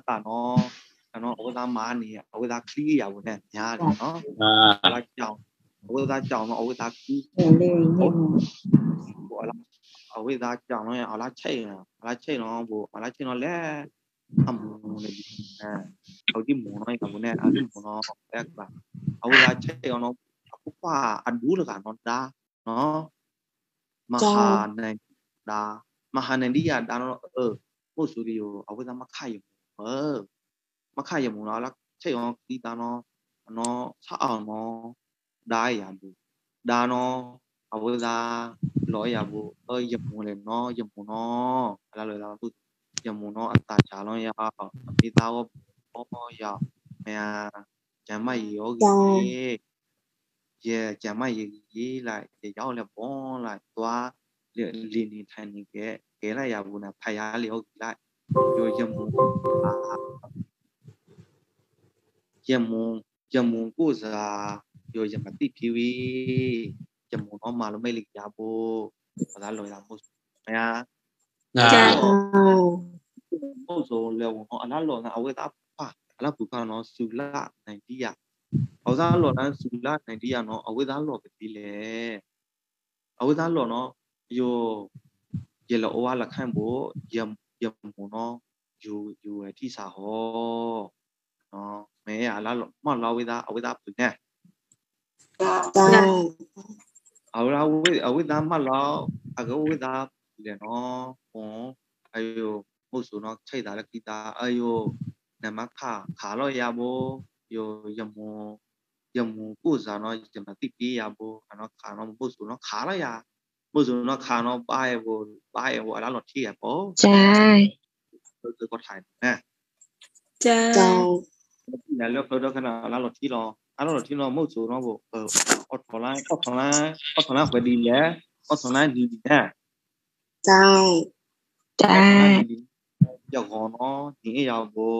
တာနော်နော်အဝိသာမာနေအဝိသာခလီးရဘူးနဲ့ညားတယ်နော်จ้าအလားကြောင်အဝိသာကြောင်နော်အဝိသာခလီးဘောလားအဝိဒါကြောင့်လည်းအလားချိတ်ရအလားချိတ်တော့ဘောအလားချိတ်တော့လဲအမုံလေဒီအဲဟိုဒီမုံနော်ကဘုနဲ့အဒီမုံနော်အဲကပါအဝိဒါချိတ်အောင် ಅವನ ಅವನೇ ಅದಿನ್ ಹೋನೋ ಯಾಕಲ್ಲ ಅವು ರಾಜ್ಯ ಅವನೋ ಅಪ್ಪುಪ್ಪ ಅಡ್ಡು ಲಗ ನೋನ್ ದಾ ನೋ ಮಹಾನ ದಾ ಮಹಾನ ಡಿಯ ದಾ ನೋ เนาะมหาในดามหาในดียาดาเออโมสุริโยเอาไว้ทำมาค่ายอยู่เออมาข่ายอยู่เนาะแล้วใช่อ๋อดีตาเนาะเนาะถ้าเอเนาะได้อย่างบุดาเนาะเอาไว้ดาลอยอยาบุเออย่าหมูเลยเนาะย่าหมูเนาะอะไรเลยเราพูด masiyamuno anta calon ya mitawo popo ya mea jama yogi ye jama yogi la ye yao le bon la tua le li ni than ni ke ke la ya bu na phaya le yogi la yo yamu yamu yamu ku za yo yama ti phiwi yamu no ma lo mai le ya bu ဘာသာလွယ်တာမဟုတ်ဘူးခင်ဗျာ No. ဟုတ်ဆုံးလဲဝအလားလော်နာအဝဲသားပါအလားဘူကနော်စူလာ90ရအဝဲသားလော်နာစူလာ90ရနော်အဝဲသားလော်ပဲဒီလေအဝဲသားလော်နော်ယောရေလောဝါလခန့်ဖို့ယမ်ယမ်မနော်ယူယူရတိစာဟောနော်မဲအလားလော်မလော်ဝဲသားအဝဲသားဘူနဲ့အဝရာဝေအဝိဒါမလောအကဝိဒါလေနော်ဟောအယို ဟုတ်ဆိုတော့ချိတ်တာလည်းဂီတာအယိုနမခခါတော့ရဘောယိုယမောယမောကိုစားတော့ယမတိပြေးရဘောအနော်ခါတော့ဟုတ်ဆိုတော့ခါလာရဟုတ်ဆိုတော့ခါတော့ပါရဘောပါရဘောအလားတော့ထိရဘောใช่คือก็ถ่ายนะใช่แล้วแล้วเขาขนาดแล้วเราที่รอအဲ့တော့ဒီတော့မဟုတ်ဆိုတော့ဘောအော်တော်လိုင်းအော်တော်လိုင်းအော်တော်လိုင်းဝယ်ဒီလေအော်တော်လိုင်းဒီဒီဟဲ့တောင်းတိုင်း ယောက်ဟောနော်ဒီအရာကို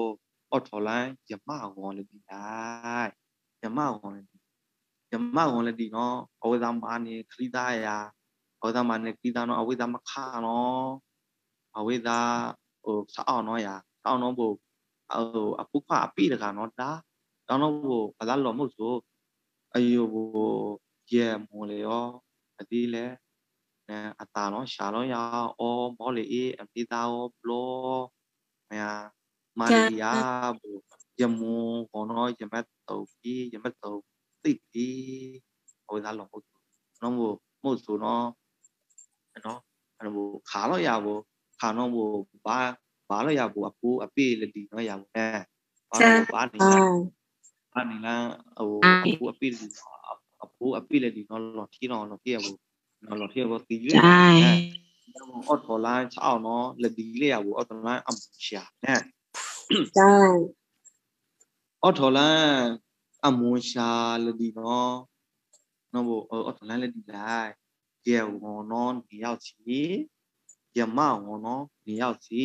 အော့ထော်လိုက်ယမဟောလည်းဒီလိုက်ယမဟောလည်းဒီယမဟောလည်းဒီနော်အဝိဇ္ဇမာနေခရိတာယာအဝိဇ္ဇမာနေခရိတာနော်အဝိဇ္ဇမခနော်အဝိဇ္ဇဟိုစအောင်နော်ယာစအောင်နော်ဘို့ဟိုအပုခအပိတကနော်ဒါတောင်းတော့ဘို့ဘာသာလော်မဟုတ်ဆိုအယိုဘို့ရဲမော်လေရောအတိလဲအတာတော့ရှာတော့ရအောမော်လေအေးအပိတာရောဘလော maya maria bu jamu kono jamat tau ki jamat tau ti ki oi da lo mo no mo mo su no no ano bu kha lo ya bu kha no bu ba ba lo ya bu apu api le di no ya bu ne ba lo ba ni ใช่ ba ni la au apu api le apu api le di no lo thi no lo thi ya bu no lo thi ya bu ti yu อดพอลานชาวเนาะละดีเลยอ่ะวูอดพอลานอ่ำเชียเนี่ยใช่อดพอลานอ่ำเชียละดีเนาะเนาะวูเอออดพอลานละดีได้เกี่ยวงอนอนนี่ยาวชีเกี่ยวมากงอนอนนี่ยาวชี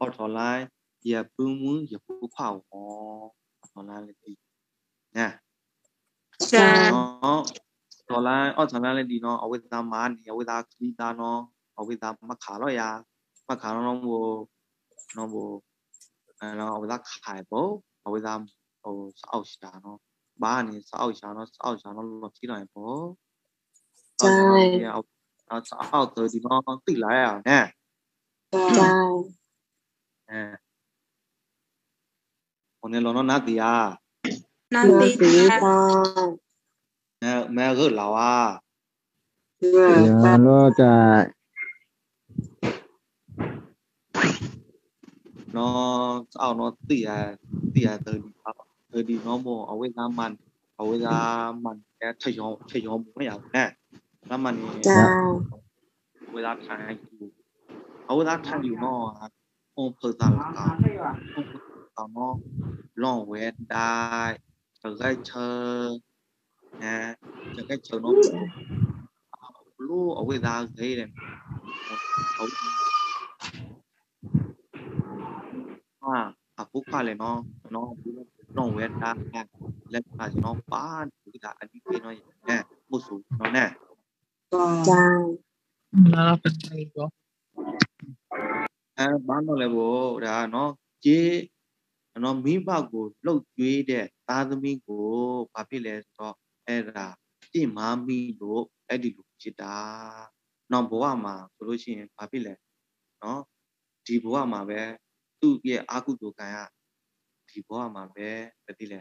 อดพอลานเกี่ยวปื้มมือเกี่ยวผู้ข่าวอ๋ออดพอลานละดีเนี่ยใช่เนาะพอลานอดพอลานละดีเนาะเอาไว้ตามมาเนี่ยเอาไว้ตาคลีตาเนาะ เอาไปทำมมะขามเลยยามะขามน้องโบน้องโบเราเอาไปทำขายโบเอาไปทำมเอาเสาชาเนาะบ้านนี่เสาชาเนาะเสาชาเนาะหลอดที่ไหน่อยโบใช่เอาเอาสาเตอร์ดีมองตีดไรอะเนี่ยใช่เอ้ยคนนี้เราเนาะนัดดีอะนัดดีค่ะแม่แม่ก็เราอะเราจะ nó ao nó tỉa tỉa tới tới đi nó mồ ở với ra mặn ở với ra mặn cái thầy họ thầy họ muốn này nè ra mặn với ra thằng dù ở với ra thằng dù nó không phải là không phải là nó lo về đại từ cái chờ nè từ cái chờ nó lúa ở với ra cái này apa le no no no we ta le ta no pa ni ka ani pe no ne mo su no ne ta na la pa ta yo eh ba no le bo da no je နော်မိဘကိုလှုပ်ကြွေးတဲ့သားသမီးကိုဘာဖြစ်လဲဆိုတော့အဲ့ဒါပြင့်မာမိလို့အဲ့ဒီလိုဖြစ်တာ။နော်ဘဝမှာဆိုလို့ရှိရင်ဘာဖြစ်လဲ။နော်ဒီဘဝမှာပဲ သူ့ရဲ့အာကုသိုလ်ကံကဒီဘဝမှာပဲတတိလဲ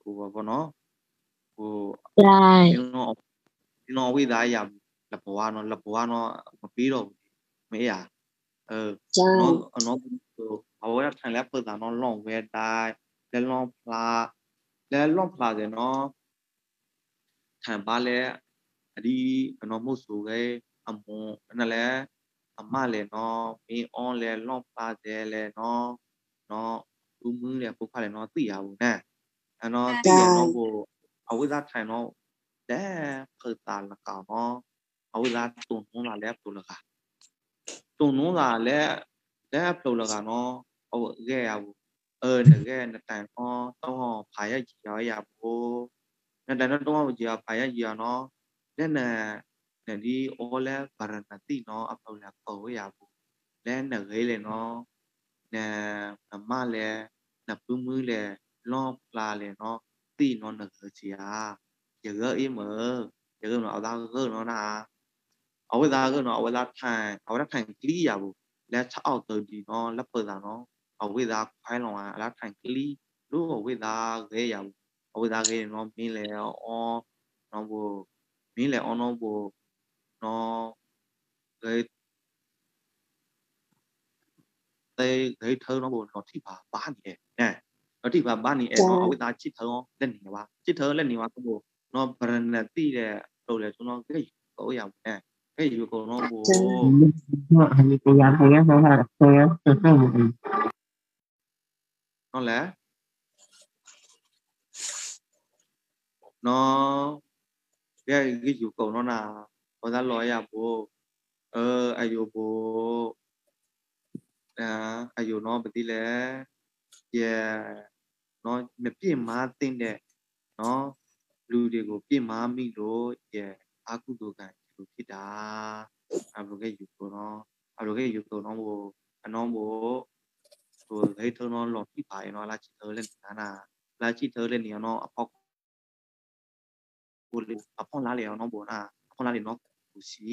ဟိုဘောเนาะဟို ใช่ ဒီတော့ဒီတော့ဝိသားရလဘဝနော်လဘဝနော်မပြီးတော့ဘူးမေးရเออ ใช่ နော်နော်အဝရထိုင်လဲပတ်တာနော်လွန်ဝဲတိုင်းလဲလွန်ဖလာလဲလွန်ဖလာတယ်နော်ထိုင်ပါလဲအဒီနော်မို့ဆိုကေအမွန်နလဲ အမလဲနော်မင်းအွန်လဲလွန်ဖလာတယ်လဲနော်နော်သူမင်းလဲပုတ်ခါလဲနော်သိရဘူးနဲ့အနော်သိရနော်ကိုအဝိဇ္ဇထိုင်နော် လဲဖေတာလကောင်နော်အဝိဇ္ဇတုံနှုံးလာလဲပလိုလကတုံနှုံးလာလဲလဲပလိုလကနော်အဝကဲရဘူးเออနကဲနတိုင်နော်တော့ဖာရကြီးရရဘူးနတိုင်တော့ကြီးဖာရကြီးရနော်လဲန နဒီအော်လဲဗရဏတိနော်အပလိုလကောရဘူးလဲနရဲလေနော်နနမလဲနပူးမူးလဲလောဖလာလဲနော်တိနော်နကကြီးอ่ะ giờ gỡ ý mở giờ gỡ nó ra gỡ nó là ở với ra gỡ nó ở với ra thành ở với ra thành klý à bù là sao từ thì nó lắp bờ ra nó ở với ra khoai lòng à là thành klý lúc ở với ra ghế à bù ở với ra ghế nó mi lẹ o nó bù mi lẹ o nó bù nó cái tê thấy thơ nó buồn nó thích bà ba nhỉ nè nó thích bà ba nhỉ nó ông ta chít thơ nó lên nhỉ bà chít thơ lên nhỉ bà nó buồn. Nó bần là ti là đồ là chúng nó cái gì cổ dòng nè cái gì cổ nó buồn. Nó lẽ. Nó cái cái gì cổ nó là 다 lawyer bo ờ ayo bo à ayo nó bật đi lẹ yeah nó mẹ biết má tin nè nó lưu đi của biết má mi rồi yeah à cũng được cái được khi đã à được cái dục của nó à được cái dục của nó bo à nó bo rồi thấy thơ nó lọt đi phải nó là chỉ thơ lên là là chỉ thơ lên thì nó à ကိုအဖွန်လာလေအောင်နော်ဘောနာအဖွန်လာလေနော် ဘူစီ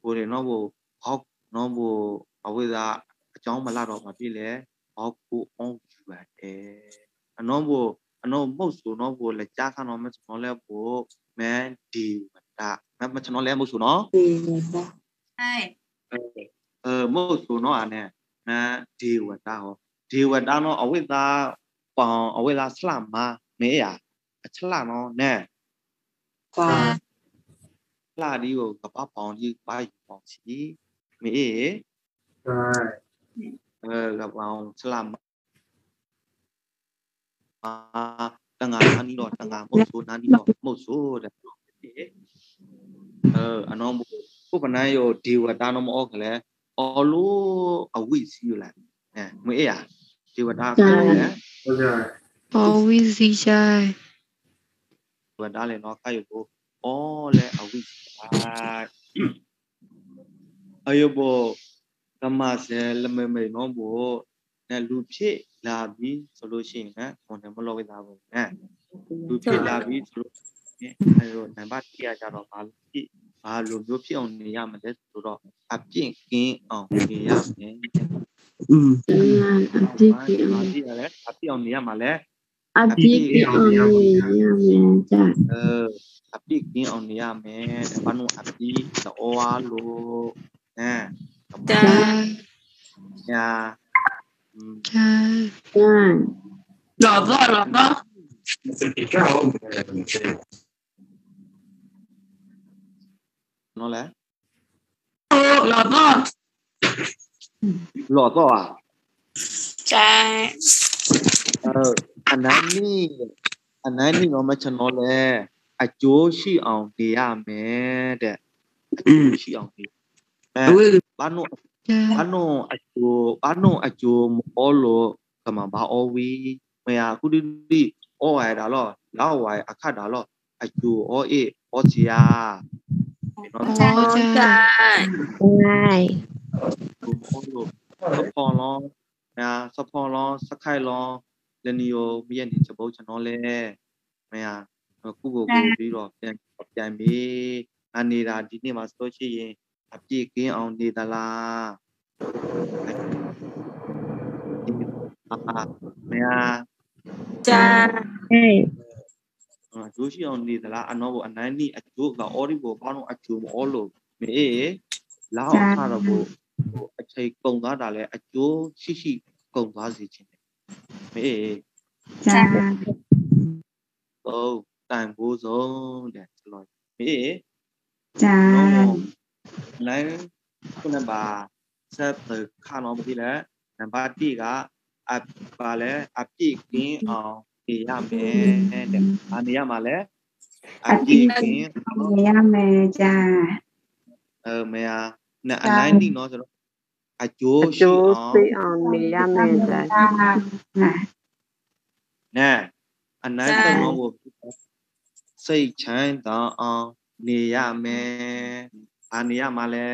ဟိုလေနော်ဘောဟောက်နော်ဘောအဝိဇာအကြောင်းမလာတော့မပြည့်လေဟောက်ကိုအောင်ယူပါတယ်အနောဘော အနော်မုတ်ဆိုနော်ဘိုလေကြားခါနော်မကျွန်တော်လဲဘိုမန်ဒီဝတာမကျွန်တော်လဲမုတ်ဆိုနော် ดีนะ ใช่ အဲမုတ်ဆိုနော်အာနဲ့မန်ဒီဝတာဟောဒီဝတာနော်အဝိသာပောင်အဝိသာဆလမမဲရအချလာနော်နဲ့ จ้า လာဒီကိုကပ 라디오 gặp on như bay on chỉ mỹ. Rồi. Ờ, gặp on làm à tăng à anh đi rồi tăng à một số anh đi rồi một số ờ, à, rồi ờ này yo điều ta nó mò cái này. Alo à quý siêu lại. Nè à? Điều ta cái này rồi. gì chơi. Và đã lên nó cái gì ဩလဲအဝိဇ္ဇာအယုတ်ဘောကမ္မစဲလမမေနော်ဘောနဲ့လူဖြစ်လာပြီဆိုလို့ရှိရင်ဟောတယ်မလောကိတာဘောနဲ့လူဖြစ်လာပြီဆိုလို့အဲတော့နံပါတ်1ရကြတော့ဘာလို့ဖြစ်ဘာလိုမျိုးဖြစ်အောင်နေရမလဲဆိုတော့အပြင့်ကင်းအောင်နေရမယ်อืมအပြင့်ကင်းအောင်နေရမယ်အပြင့်အောင်နေရမှာလဲ Abdi ni oni amen. Eh, abdi ni oni amen. Panu abdi na oa lo. Nah. Da. Ya. Da. Da. Da da da da. Nó lẽ. Lọt đó. Lọt đó à? Trái. Ờ. นนั้นนี่อันนั้นนี่เนาะမချင်တော့လဲအကျိုးရှိအောင်နေရမယ်တဲ့အကျိုးရှိအောင်နေအဲ အဝေး ဘာလို့ ဂျာ ဘာလို့အကျိုးဘာလို့အကျိုးမအောလို့ကမဘာအောဝီမရခုဒီဒီအောဝရတာလောလောက်ဝရအခတ်တာလောအကျိုးအောအေအောချီယာနော် အော်ဂျာ ใช่ အောလို့စဖော်လောညာစဖော်လောစခိုင်လော လနီယိုမြည့်နေချပုတ်ကျွန်တော်လဲမရခုကိုကိုပြီးတော့ပြန်ပြန်ပြီးအနေတာဒီနေ့မှာဆိုချင်ရင်အပြည့်ကင်းအောင်နေသလားအာမယာ在ဟဲ့အကျိုးရှိအောင်နေသလားအနောဘအနန်းနီအကျိုးကအော်ဒီဘောဘာလို့အကျိုးမအော်လို့မေအေးလာအောင်ထားတော့ဘောဟိုအချိန်ကုန်သွားတာလဲအကျိုးရှိရှိကုန်သွားစေခြင်းတယ် မေအေးကြာတော့တန်ဖိုးဆုံးတဲ့ဆိုတော့မေအေးကြာတော့လိုင်းခုနပါဆက်ခါတော့ပြီလဲနံပါတ်1ကအပါလဲအပြည့်ကင်းအောင်နေရမယ်တဲ့အနေရမှာလဲအပြည့်ကင်းနေရမယ်ကြာအဲမယာနဲ့အနိုင်တိနော်ဆိုတော့ အကျိုးအရှိကျိုးအောင်သိအောင်နေရမယ်ကြာကြာနဲ့အနိုင်တော့တော့ကိုစိတ်ချမ်းသာအောင်နေရမယ်။ဘာနေရမှာလဲ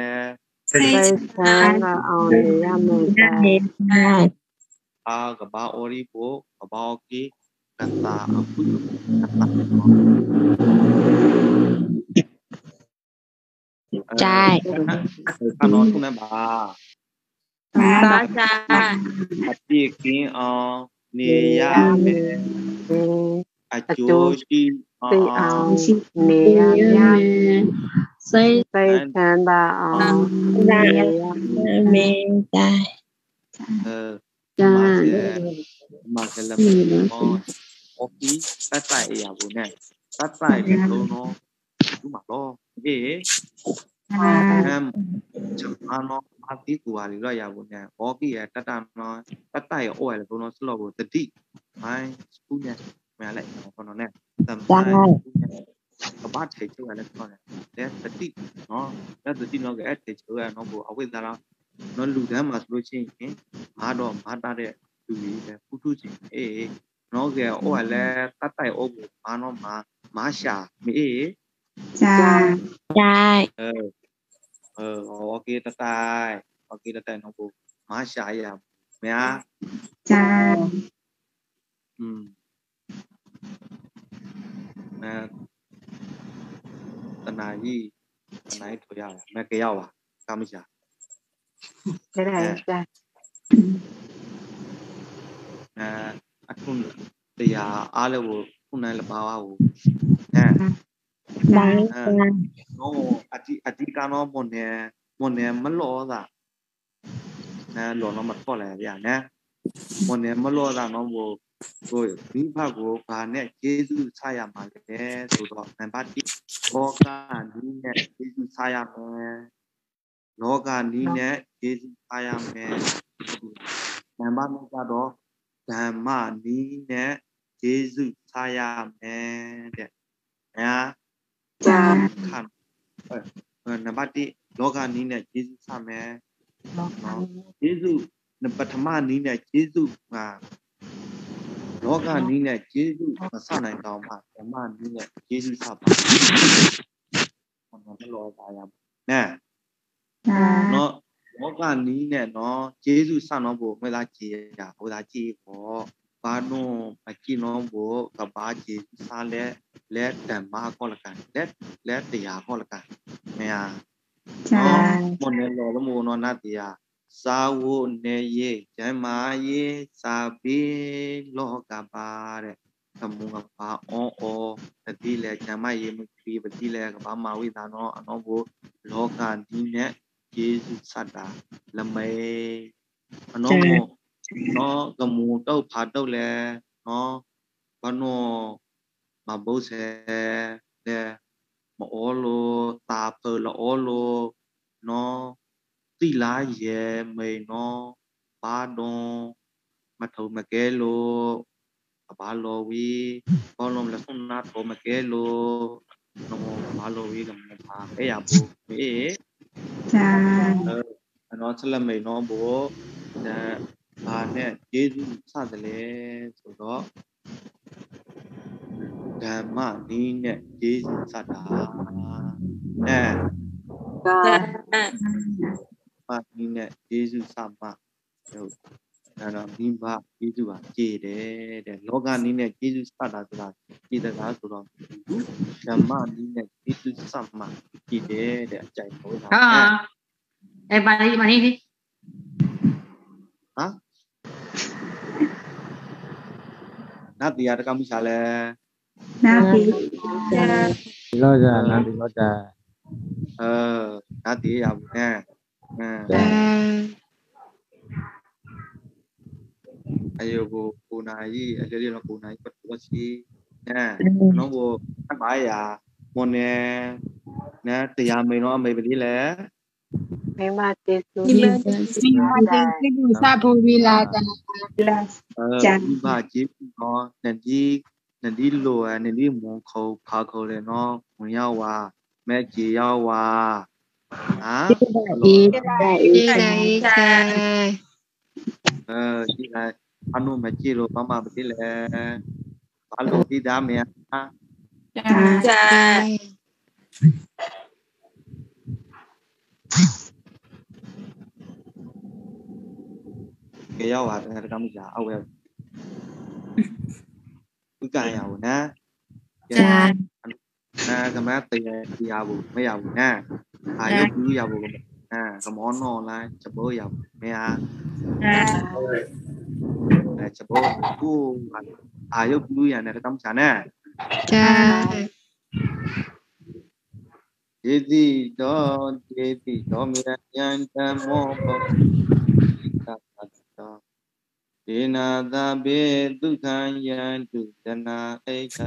စိတ် ba sa ma ti kin o ni ya me a chu chi o. ni ya me say say tan ba o. ra ya me ta ta ma ke la me o o ki ta ta ya bu ne ta ta ni lo no ma em chẳng ano arti kuali lo ya bu ne bo ki ya tat tat no tat tat ya o ya lo no slot bu tadi mai school ne ma le ko no ne tam mai ကဘာထေချိုရလဲခေါ်တယ်လက်သတိနော်လက်သတိတော့ကအဲ့ထေချိုရနော်ကိုအဝိဇ္ဇာလားနော်လူတန်းမှာဆိုလို့ချင်းရင်ငါတော့မတားတဲ့လူကြီးပဲပုထုချင်းအေးနော်ကဲဟိုကလဲတတ်တိုက်အောင်ဘာနော်မမရှာမေးဂျာဂျာအဲ เออ เออโอเคตะตายโอเคตะตายน้องปูมาชาอย่าแม่ ကြာ อืมนะตนายี่ตนายี่ถอยแม่แกยาวอ่ะกาไม่ชา ไม่ได้จ้ะ นะอักุนตยาอาเลwoခုနိုင်လပါဝါကိုအဲ ได้ နော်အတိအတိကနော်မွန်နေမွန်နေမလောတာအဲလောနော်မထော်လဲဗျာနဲမွန်နေမလောတာနော်ဘိုဟိုမိဘကိုဘာနဲ့ယေရှုဆရမှာလဲဆိုတော့နံပါတ်1ဘောကနီးနဲ့ယေရှုဆရမယ်လောကနီးနဲ့ယေရှုဆရမယ်နံပါတ်2ကတော့ဓမ္မနီးနဲ့ယေရှုဆရမယ်တဲ့ညာ ကြာခံအဲနံပါတ်1လောကနီးနဲ့ယေရှုစမယ်နော်ယေရှုပထမနီးနဲ့ယေရှုဟာလောကနီးနဲ့ယေရှုမစနိုင်တော့မှဓမ္မနီးနဲ့ယေရှုစပါဘာလို့လောပါရမလဲနော်လောကနီးနဲ့နော်ယေရှုစတော့ဖို့မလားကြည်ရဟိုသာကြည်ပေါ့ဘာနုအကိနောဘောကဘာယေရှုစလဲလက်တမ ကောလကန်လက်လက်တရားကောလကန်မယားจ้าမွန်နယ်လောလမိုနောနာတိယသာဝနေယေဇမယေစာပိလောကပါတဲ့သမုံကပါအောအောတတိလေဇမယေမခီပတိလေကပါမဝိသနောအနောဘောလောကဒီနဲ့ယေစုစတ္တာလမေအနောမော နောကမူတုတ်ဖာတုတ်လေနော်ဘနောမဘုဆေလေမအောလိုတာပလောလိုနော်တိလားရဲမိန်နော်ဘာဒွန်မထုံမကဲလိုအဘာလိုဝီဘောလုံးလက်စုံနာထုံမကဲလိုနော်ဘာလိုဝီကမပါအဲ့ရဘူးအေးจ้าအနော်ဆက်လက်မိန်နော်ဘောဒါ ဘာနဲ့ယေရှုစတယ်လဲဆိုတော့ဓမ္မနီးနဲ့ယေရှုစတာအဲဒါဘာနီးနဲ့ယေရှုစမဟုတ်အဲ့တော့မိဘယေရှုကကြည်တယ်တဲ့လောကနီးနဲ့ယေရှုစတာဆိုတာကြည်တကားဆိုတော့ဓမ္မနီးနဲ့ယေရှုစမကြည်တယ်တဲ့အကြိုင်ပေါ်တာဟာအဲဘာနီးဘာနီးဟမ် ယာမွန်နေနဲ့တရားမိန်တော့အမေပတိလဲမိမတေစုဒီလိုဒီလိုဒီလိုစဖို့ဝီလာတနာ Vimatesu Sabu Vilada Chan Viva Chip nó nên đi nên đi lùa nên đi mong khâu phá khâu lên nó muốn yêu hòa à. mẹ chỉ yêu hòa à đi đây ờ chị này anh nuôi mẹ chị rồi bà mà bị lệ bà lúc đi đá mẹ. À Chà. ကရောက်ပါတခါတခါမိလားအောက်ဝဲဥကံရအောင်နာကြာနာကမတ်တရရဘူးမရဘူးနာအာယုဘူးရဘူးနာကမောနော်လားချက်ဘောရဘူးမရဟုတ်ချက်ဘောကိုအာယုဘူးရနဲ့တကမ်းချာနာကြာาယေတိတော်ယေတိတော်မြတ်ယံဓမ္မောဘောသတ္တဒေနာသဗေဒုက္ခံယံတုတနာအိဋ္ဌ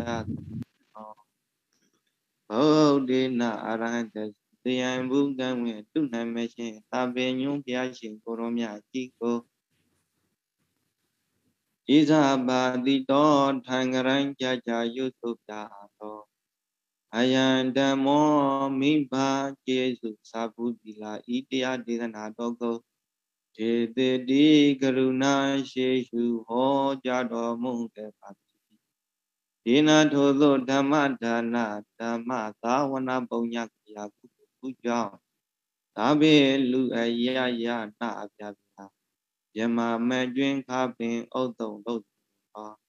ဘောဓေနအရဟံတတရားဘုကံဝင်တုနိုင်မရှင်သဗ္ဗညုံဘုရားရှင်ကိုရောမြတ်ကြီးကိုဣဇာပါတိတော်ထံကရံကြာကြာယုသုတာတော် အယံဓမ္မောမိဘကျေစုသာဘုတိလာဤတရားဒေသနာတော်ကိုဒေတိတိကရုဏာရှိရှုဟောကြားတော်မူတဲ့ပါဒီနာထိုသောဓမ္မဒါနဓမ္မသာဝနာပုံညကရာကုကုကြောင့်သာဘေလူအယယနာအပြပြယမမကျွင်းခပင်ဥဒ္တုံလို့ဟော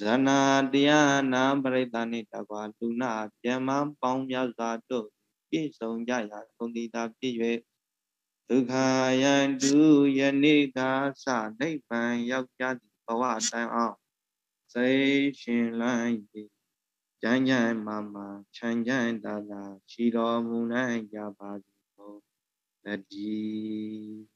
ဇနာတရားနာပရိသနိတကွာလူနာပြမပေါင်းမြတ်စွာတို့ပြည့်စုံကြရာသုံးတိတာပြည့်၍ဒုက္ခယံတုယနေ့ကစနိဗ္ဗာန်ရောက်ကြသည့်ဘဝတိုင်အောင်စိတ်ရှင်လန်း၍ကြမ်းကြမ်းမာမာချမ်းချမ်းသာသာရှိတော်မူနိုင်ကြပါစေသောတည်း